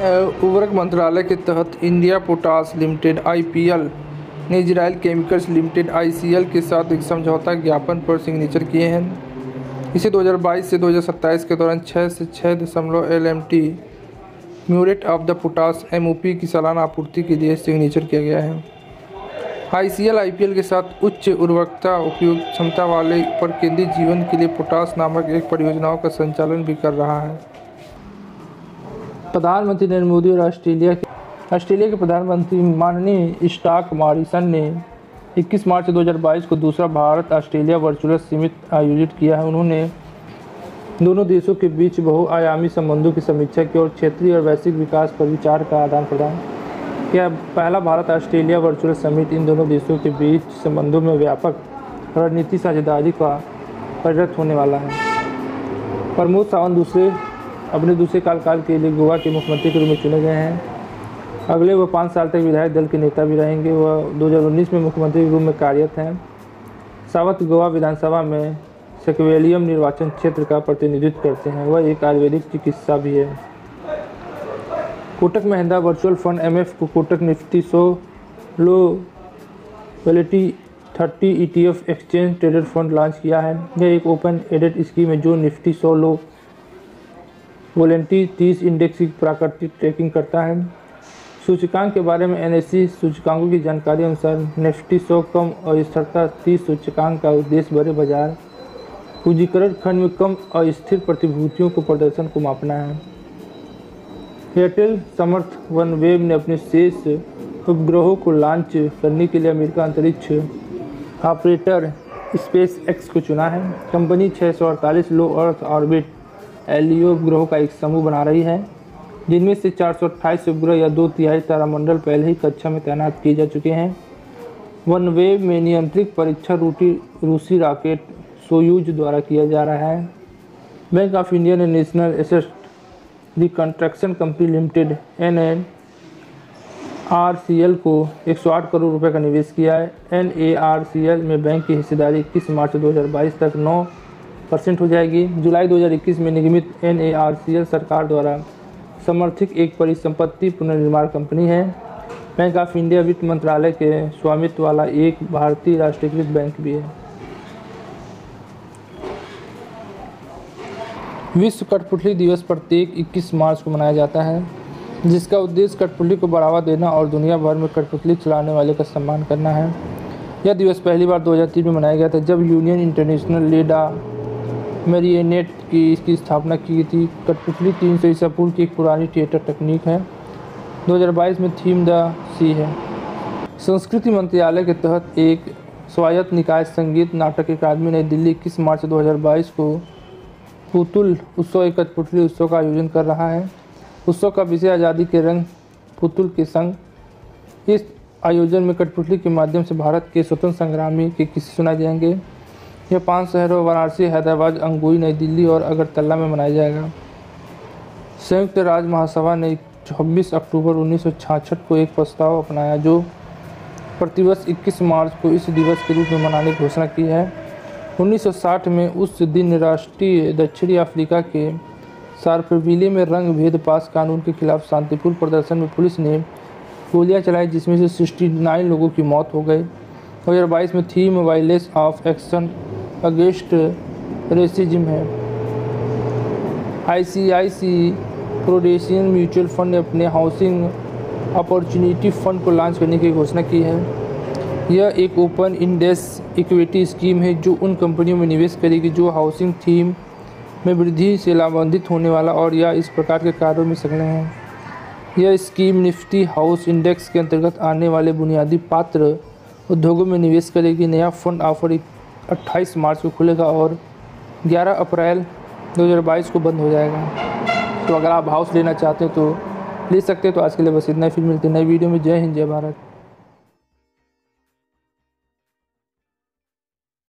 उर्वरक मंत्रालय के तहत इंडिया पोटास लिमिटेड, आईपीएल, ने इजराइल केमिकल्स लिमिटेड, आईसीएल के साथ एक समझौता ज्ञापन पर सिग्नेचर किए हैं। इसे 2022 से 2027 के दौरान 6 से 6 दशमलव L M T, muriate of the potash MOP की सालाना आपूर्ति के लिए सिग्नेचर किया गया है। आई आईसीएल, आईपीएल के साथ उच्च उर्वरकता उपयोग क्षमता वाले पर केंद्रित जीवन के लिए पोटास नामक एक परियोजनाओं का संचालन भी कर रहा है। प्रधानमंत्री नरेंद्र मोदी और ऑस्ट्रेलिया के ऑस्ट्रेलिया के प्रधानमंत्री माननीय स्टॉक मॉरिसन ने 21 मार्च 2022 को दूसरा भारत ऑस्ट्रेलिया वर्चुअल समिट आयोजित किया है। उन्होंने दोनों देशों के बीच बहुआयामी संबंधों की समीक्षा की और क्षेत्रीय और वैश्विक विकास पर विचार का आदान प्रदान किया। पहला भारत ऑस्ट्रेलिया वर्चुअल समिट इन दोनों देशों के बीच संबंधों में व्यापक रणनीति साझेदारी का परिणत होने वाला है। प्रमोद सावंत दूसरे अपने दूसरे कार्यकाल के लिए गोवा के मुख्यमंत्री के रूप में चुने गए हैं। अगले वह पाँच साल तक विधायक दल के नेता भी रहेंगे। वह 2019 में मुख्यमंत्री के रूप में कार्यरत हैं। सावंत गोवा विधानसभा में सेक्वेलियम निर्वाचन क्षेत्र का प्रतिनिधित्व करते हैं। वह एक आयुर्वेदिक चिकित्सा भी है। Kotak Mahindra virtual fund MF को कोटक निफ्टी सौ low volatility thirty ETF exchange traded fund launch किया है। यह एक ओपन एडेड स्कीम है जो निफ्टी सौ लो वोलेंटी तीस इंडेक्स की प्राकृतिक ट्रैकिंग करता है। सूचकांक के बारे में एनएससी सूचकांकों की जानकारी अनुसार निफ्टी सौ कम अस्थिरता तीस सूचकांक का उद्देश्य बड़े बाज़ार। पूंजीकरण खंड में कम अस्थिर प्रतिभूतियों को प्रदर्शन को मापना है। एयरटेल समर्थ वन वेब ने अपने शेष उपग्रहों को लॉन्च करने के लिए अमेरिका अंतरिक्ष ऑपरेटर स्पेस एक्स को चुना है। कंपनी छः सौ अड़तालीस लो अर्थ ऑर्बिट एलियो उपग्रहों का एक समूह बना रही है, जिनमें से चार सौ अट्ठाईस उपग्रह या दो तिहाई तारामंडल पहले ही कक्षा में तैनात किए जा चुके हैं। वन वेव में नियंत्रित परीक्षा रूटी, रूसी रॉकेट सोयूज द्वारा किया जा रहा है। बैंक ऑफ़ इंडिया ने national asset reconstruction company limited N N R C L को 108 करोड़ रुपए का निवेश किया है। N A R C L में बैंक की हिस्सेदारी इक्कीस मार्च 2022 तक 9 परसेंट हो जाएगी। जुलाई 2021 में निगमित एल सरकार द्वारा समर्थित एक परिसंपत्ति पुनर्निर्माण कंपनी है। बैंक ऑफ़ इंडिया वित्त मंत्रालय के स्वामित्व वाला एक भारतीय राष्ट्रीयकृत बैंक भी है। विश्व कठपुतली दिवस प्रत्येक 21 मार्च को मनाया जाता है, जिसका उद्देश्य कठपुतली को बढ़ावा देना और दुनिया भर में कठपुतली चलाने वाले का सम्मान करना है। यह दिवस पहली बार 2003 में मनाया गया था, जब यूनियन इंटरनेशनल लेडा मेरियनेट की इसकी स्थापना की थी। कठपुतली तीन सौ ईसा पूर्व की एक पुरानी थिएटर तकनीक है। 2022 में थीम द सी है। संस्कृति मंत्रालय के तहत एक स्वायत्त निकाय संगीत नाटक अकादमी नई दिल्ली इक्कीस मार्च 2022 को पुतुल उत्सव, एक कठपुतली उत्सव का आयोजन कर रहा है। उत्सव का विषय आज़ादी के रंग, पुतुल के संग। इस आयोजन में कठपुतली के माध्यम से भारत के स्वतंत्र संग्रामी के किस्से सुनाए जाएँगे। यह पाँच शहरों वाराणसी, हैदराबाद, अंगुई, नई दिल्ली और अगरतला में मनाया जाएगा। संयुक्त राज्य महासभा ने 26 अक्टूबर उन्नीस को एक प्रस्ताव अपनाया, जो प्रतिवर्ष 21 मार्च को इस दिवस के रूप में मनाने की घोषणा की है। 1960 में उस दिन राष्ट्रीय दक्षिणी अफ्रीका के सार्फविले में रंग भेद पास कानून के खिलाफ शांतिपूर्ण प्रदर्शन में पुलिस ने गोलियाँ चलाई, जिसमें से सिक्सटी नाइन लोगों की मौत हो गई। दो हज़ार बाईस में theme violence of action against racism है। आईसीआईसी प्रोडेशियन म्यूचुअल फंड ने अपने हाउसिंग अपॉर्चुनिटी फंड को लॉन्च करने की घोषणा की है। यह एक ओपन इंडेस इक्विटी स्कीम है जो उन कंपनियों में निवेश करेगी जो हाउसिंग थीम में वृद्धि से लाभान्वित होने वाला और या इस प्रकार के कार्यों में संलग्न हैं। यह स्कीम निफ्टी हाउस इंडेक्स के अंतर्गत आने वाले बुनियादी पात्र उद्योगों में निवेश करेगी। नया फंड ऑफ़र 28 मार्च को खुलेगा और 11 अप्रैल 2022 को बंद हो जाएगा। तो अगर आप हाउस लेना चाहते हैं तो ले सकते हैं। तो आज के लिए बस इतना ही। फिर मिलते हैं नई वीडियो में। जय हिंद, जय भारत।